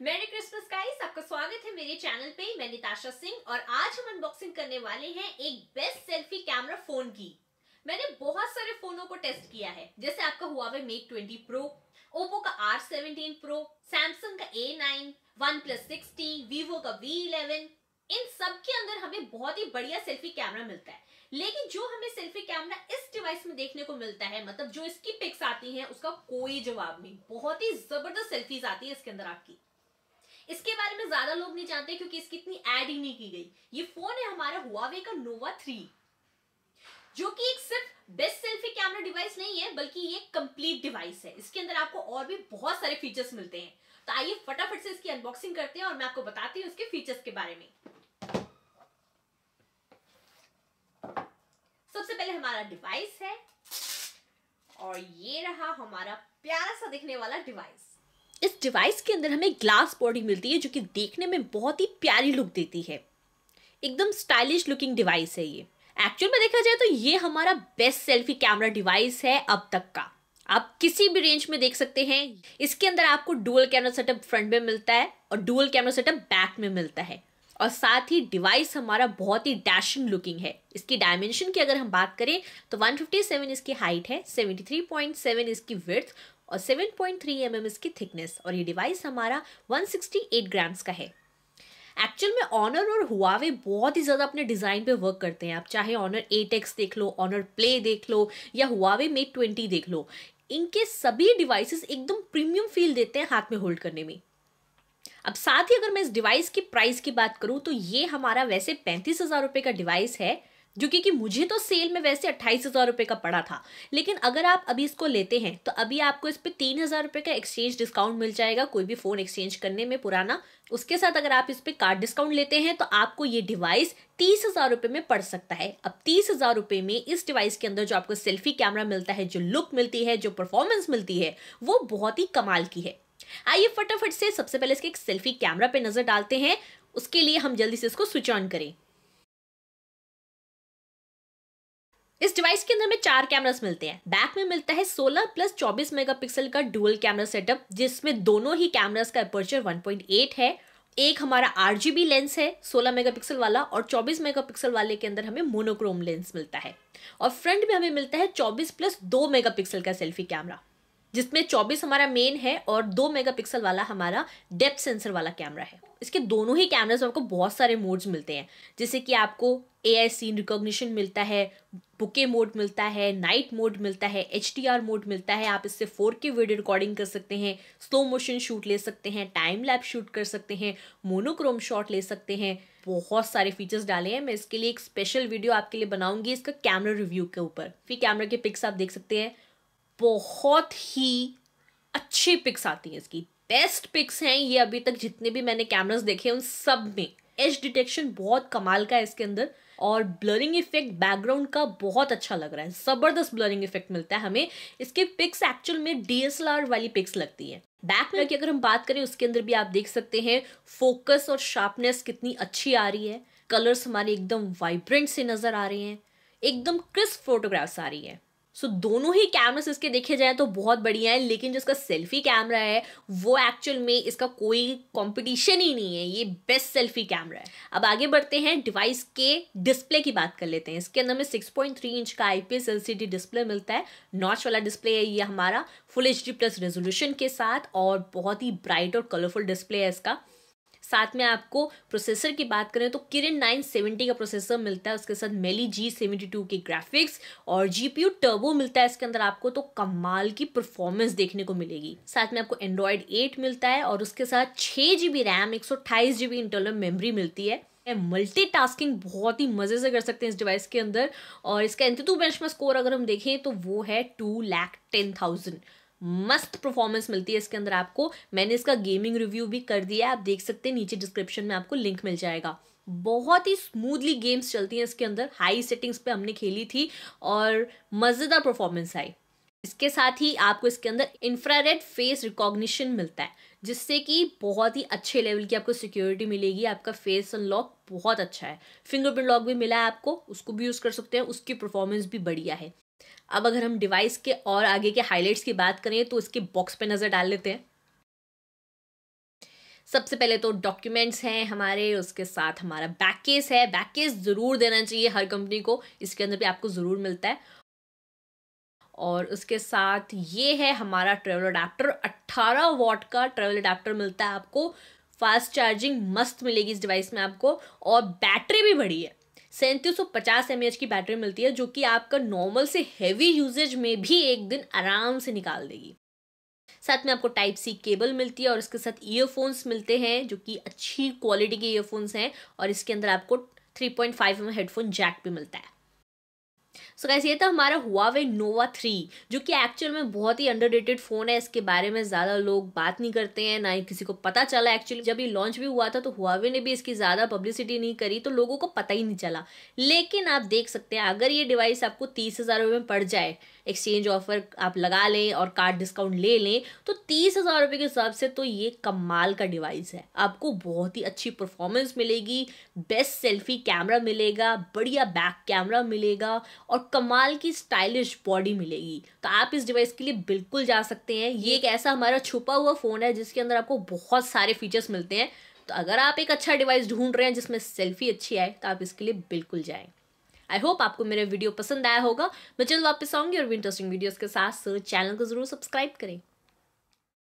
मेरी Christmas guys आपका स्वागत है मेरे चैनल पे, मैं निताशा सिंह, और आज हम अनबॉक्सिंग करने वाले हैं एक बेस्ट सेल्फी कैमरा फ़ोन की। मैंने बहुत सारे फोनों को टेस्ट किया है। जैसे आपका हुआवे मेक 20 प्रो ओप्पो का R17 प्रो सैमसंग का A9 one plus sixty Vivo का V11 इन सब के अंदर हमें बहुत ही बढ़िया सेल्फी कैमरा मिलता है। लेकिन जो हमें सेल्फी कैमरा इस डिवाइस में देखने को मिलता है मतलब जो इसकी पिक्स आती हैं, उसका कोई जवाब नहीं। बहुत ही ज़बरदस्त सेल्फीज आती है इसके अंदर आपकी। इसके बारे में ज़्यादा लोग नहीं जानते क्योंकि इसकी इतनी एड ही नहीं की गई। ये फ़ोन है हमारा हुआवे का नोवा थ्री जो कि एक सिर्फ़ बेस्ट सेल्फी कैमरा डिवाइस नहीं है, बल्कि ये कंप्लीट डिवाइस है। इसके अंदर आपको और भी बहुत सारे फीचर्स मिलते हैं। तो आइए फटाफट से इसकी अनबॉक्सिंग करते हैं और मैं आपको बताती हूँ इसके फीचर्स के बारे में। सबसे पहले हमारा डिवाइस है और ये रहा हमारा प्यारा सा दिखने वाला डिवाइस इस डिवाइस के अंदर हमें ग्लास बॉडी मिलती है जो कि देखने में बहुत ही प्यारी लुक देती है। एकदम स्टाइलिश लुकिंग डिवाइस है ये। एक्चुअल में देखा जाए तो ये हमारा बेस्ट सेल्फी कैमरा डिवाइस है अब तक का। आप किसी भी रेंज में देख सकते हैं। इसके अंदर आपको डुअल कैमरा सेटअप फ्रंट में मिलता है और डुअल कैमरा सेटअप बैक में मिलता है। और साथ ही डिवाइस हमारा बहुत ही डैशिंग लुकिंग है। इसकी डायमेंशन की अगर हम बात करें तो 157 इसकी हाइट है 73.7 इसकी विर्थ और 7.3 पॉइंट mm इसकी थिकनेस और ये डिवाइस हमारा 168 ग्राम्स का है। एक्चुअल में ऑनर और हुआवे बहुत ही ज़्यादा अपने डिज़ाइन पे वर्क करते हैं। आप चाहे ऑनर एट देख लो ऑनर प्ले देख लो, या हुआवे मेट ट्वेंटी देख लो, इनके सभी डिवाइसेस एकदम प्रीमियम फील देते हैं हाथ में होल्ड करने में। अब साथ ही अगर मैं इस डिवाइस की प्राइस की बात करूँ तो ये हमारा वैसे पैंतीस हज़ार रुपए का डिवाइस है जो कि, मुझे तो सेल में वैसे अट्ठाईस हज़ार रुपए का पड़ा था। लेकिन अगर आप अभी इसको लेते हैं तो अभी आपको इस पर तीन हज़ार रुपए का एक्सचेंज डिस्काउंट मिल जाएगा कोई भी फ़ोन एक्सचेंज करने में पुराना। उसके साथ अगर आप इस पर कार्ड डिस्काउंट लेते हैं तो आपको ये डिवाइस तीस हज़ार रुपए में पड़ सकता है। अब तीस हज़ार रुपए में इस डिवाइस के अंदर जो आपको सेल्फी कैमरा मिलता है जो लुक मिलती है जो परफॉर्मेंस मिलती है वो बहुत ही कमाल की है। आइए फटाफट से सबसे पहले इसके एक सेल्फी कैमरा पे नज़र डालते हैं। उसके लिए हम जल्दी से इसको स्विच ऑन करें। इस डिवाइस के अंदर में चार कैमरास मिलते हैं। बैक में मिलता है 16 प्लस 24 मेगापिक्सल का डुअल कैमरा सेटअप, जिसमें दोनों ही कैमरास का अपर्चर 1.8 है। एक हमारा आर लेंस है 16 मेगापिक्सल वाला, और 24 मेगापिक्सल वाले के अंदर हमें मोनोक्रोम लेंस मिलता है। और फ्रंट में हमें मिलता है 24 प्लस 2 मेगापिक्सल का सेल्फी कैमरा। जिसमें 24 हमारा मेन है और 2 मेगापिक्सल वाला हमारा डेप्थ सेंसर वाला कैमरा है। इसके दोनों ही कैमराज आपको बहुत सारे मोड्स मिलते हैं। जैसे कि आपको ए आई सीन रिकॉग्निशन मिलता है बुके मोड मिलता है नाइट मोड मिलता है एच डी आर मोड मिलता है। आप इससे फोर के वीडियो रिकॉर्डिंग कर सकते हैं स्लो मोशन शूट ले सकते हैं टाइम लैप शूट कर सकते हैं मोनोक्रोम शॉट ले सकते हैं। बहुत सारे फीचर्स डाले हैं। मैं इसके लिए एक स्पेशल वीडियो आपके लिए बनाऊँगी इसका कैमरा रिव्यू के ऊपर। फिर कैमरा के पिक्स आप देख सकते हैं। बहुत ही अच्छी पिक्स आती हैं इसकी। बेस्ट पिक्स हैं ये अभी तक जितने भी मैंने कैमरास देखे उन सब में। एज डिटेक्शन बहुत कमाल का है इसके अंदर और ब्लरिंग इफ़ेक्ट बैकग्राउंड का बहुत अच्छा लग रहा है। ज़बरदस्त ब्लरिंग इफ़ेक्ट मिलता है हमें। इसके पिक्स एक्चुअल में डीएसएलआर वाली पिक्स लगती है। बैक में की अगर हम बात करें, उसके अंदर भी आप देख सकते हैं फोकस और शार्पनेस कितनी अच्छी आ रही है। कलर्स हमारे एकदम वाइब्रेंट से नज़र आ रहे हैं। एकदम क्रिस्प फोटोग्राफ्स आ रही है। सो so, दोनों ही कैमरास इसके देखे जाए तो बहुत बढ़िया है लेकिन जिसका सेल्फी कैमरा है वो एक्चुअल में इसका कोई कंपटीशन ही नहीं है। ये बेस्ट सेल्फी कैमरा है। अब आगे बढ़ते हैं डिवाइस के डिस्प्ले की बात कर लेते हैं। इसके अंदर में 6.3 इंच का आईपीएस एलसीडी डिस्प्ले मिलता है। नॉच वाला डिस्प्ले है ये हमारा फुल एचडी प्लस रेजोल्यूशन के साथ और बहुत ही ब्राइट और कलरफुल डिस्प्ले है इसका। साथ में आपको प्रोसेसर की बात करें तो किरण 970 का प्रोसेसर मिलता है, उसके साथ मेली जी सेवेंटी टू की ग्राफिक्स और जीपीयू टर्बो मिलता है इसके अंदर आपको तो कमाल की परफॉर्मेंस देखने को मिलेगी। साथ में आपको एंड्रॉयड 8 मिलता है और उसके साथ छः जी रैम एक सौ अठाईस जीबी इंटरनल मेमोरी मिलती है। मल्टीटास्किंग बहुत ही मज़े से कर सकते हैं इस डिवाइस के अंदर और इसका एंतु बेंचमार्क स्कोर अगर हम देखें तो वो है टू लैख टेन थाउज़ेंड मस्त परफॉर्मेंस मिलती है इसके अंदर आपको। मैंने इसका गेमिंग रिव्यू भी कर दिया है, आप देख सकते हैं, नीचे डिस्क्रिप्शन में आपको लिंक मिल जाएगा। बहुत ही स्मूथली गेम्स चलती हैं इसके अंदर। हाई सेटिंग्स पे हमने खेली थी और मज़ेदार परफॉर्मेंस आई। इसके साथ ही आपको इसके अंदर इंफ्रारेड फेस रिकॉग्निशन मिलता है, जिससे कि बहुत ही अच्छे लेवल की आपको सिक्योरिटी मिलेगी। आपका फेस अनलॉक बहुत अच्छा है। फिंगरप्रिंट लॉक भी मिला है आपको, उसको भी यूज़ कर सकते हैं, उसकी परफॉर्मेंस भी बढ़िया है। अब अगर हम डिवाइस के और आगे के हाइलाइट्स की बात करें तो इसके बॉक्स पे नज़र डाल लेते हैं। सबसे पहले तो डॉक्यूमेंट्स हैं हमारे, उसके साथ हमारा बैक केस है। बैक केस ज़रूर देना चाहिए हर कंपनी को। इसके अंदर भी आपको ज़रूर मिलता है। और उसके साथ ये है हमारा ट्रेवल अडाप्टर 18 वॉट का ट्रेवल अडाप्टर मिलता है आपको। फास्ट चार्जिंग मस्त मिलेगी इस डिवाइस में आपको। और बैटरी भी बड़ी है। सैंतीस सौ पचास एम की बैटरी मिलती है, जो कि आपका नॉर्मल से हैवी यूजेज में भी एक दिन आराम से निकाल देगी। साथ में आपको टाइप सी केबल मिलती है और इसके साथ ईयरफोन्स मिलते हैं, जो कि अच्छी क्वालिटी के ईयरफोन्स हैं, और इसके अंदर आपको 3.5 पॉइंट हेडफोन जैक भी मिलता है। सो so, ये था हमारा हुआवे नोवा थ्री जो कि एक्चुअल में बहुत ही अंडररेटेड फ़ोन है। इसके बारे में ज़्यादा लोग बात नहीं करते हैं ना ही किसी को पता चला एक्चुअली जब ये लॉन्च भी हुआ था तो हुआवे ने भी इसकी ज़्यादा पब्लिसिटी नहीं करी तो लोगों को पता ही नहीं चला। लेकिन आप देख सकते हैं अगर ये डिवाइस आपको तीस हज़ार रुपये में पड़ जाए एक्सचेंज ऑफ़र आप लगा लें और कार्ड डिस्काउंट ले लें तो तीस हज़ार रुपये के हिसाब से तो ये कमाल का डिवाइस है। आपको बहुत ही अच्छी परफॉर्मेंस मिलेगी बेस्ट सेल्फी कैमरा मिलेगा बढ़िया बैक कैमरा मिलेगा और कमाल की स्टाइलिश बॉडी मिलेगी। तो आप इस डिवाइस के लिए बिल्कुल जा सकते हैं। ये एक ऐसा हमारा छुपा हुआ फ़ोन है जिसके अंदर आपको बहुत सारे फीचर्स मिलते हैं। तो अगर आप एक अच्छा डिवाइस ढूंढ रहे हैं जिसमें सेल्फी अच्छी आए तो आप इसके लिए बिल्कुल जाएँ। आई होप आपको मेरा वीडियो पसंद आया होगा। मैं जल्द वापस आऊँगी और इंटरेस्टिंग वीडियोस के साथ। चैनल को ज़रूर सब्सक्राइब करें।